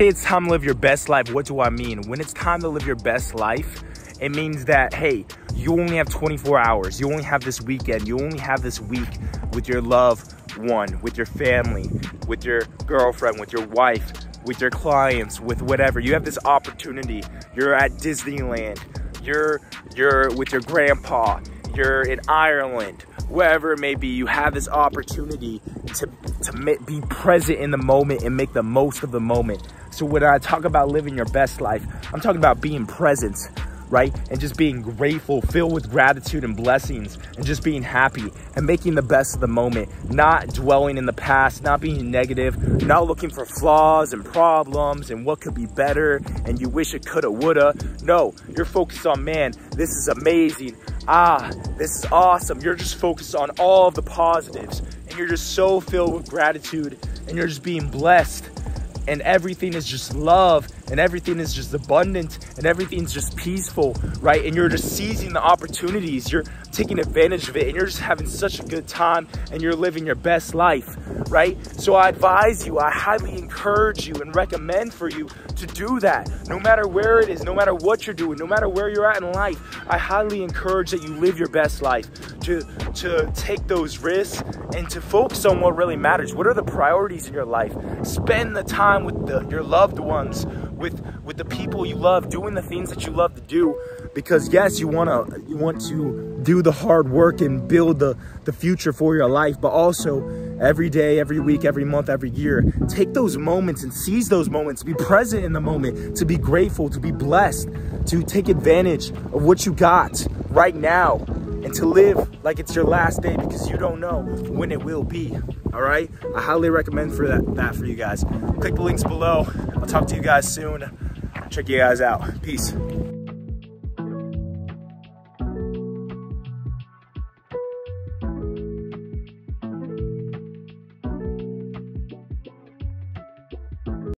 It's time to live your best life. What do I mean? When it's time to live your best life, it means that, hey, you only have 24 hours. You only have this weekend. You only have this week with your loved one, with your family, with your girlfriend, with your wife, with your clients, with whatever. You have this opportunity. You're at Disneyland. You're you're with your grandpa. You're in Ireland. Wherever it may be, you have this opportunity to to be present in the moment and make the most of the moment. So when I talk about living your best life, I'm talking about being present right? And just being grateful, filled with gratitude and blessings, and just being happy and making the best of the moment, not dwelling in the past, not being negative, not looking for flaws and problems and what could be better and you wish it coulda, woulda. No, you're focused on, man, this is amazing. Ah, this is awesome. You're just focused on all the positives and you're just so filled with gratitude and you're just being blessed and everything is just love and everything is just abundant and everything's just peaceful, right? And you're just seizing the opportunities, you're taking advantage of it, and you're just having such a good time and you're living your best life, right? So I advise you, I highly encourage you and recommend for you to do that. No matter where it is, no matter what you're doing, no matter where you're at in life, I highly encourage that you live your best life, to, to take those risks and to focus on what really matters. What are the priorities in your life? Spend the time with the, your loved ones, with with the people you love, doing the things that you love to do. Because yes, you wanna you want to do the hard work and build the, the future for your life, but also every day, every week, every month, every year, take those moments and seize those moments, be present in the moment, to be grateful, to be blessed, to take advantage of what you got right now and to live like it's your last day because you don't know when it will be. All right, I highly recommend for that, that for you guys. Click the links below. I'll talk to you guys soon. Check you guys out. Peace.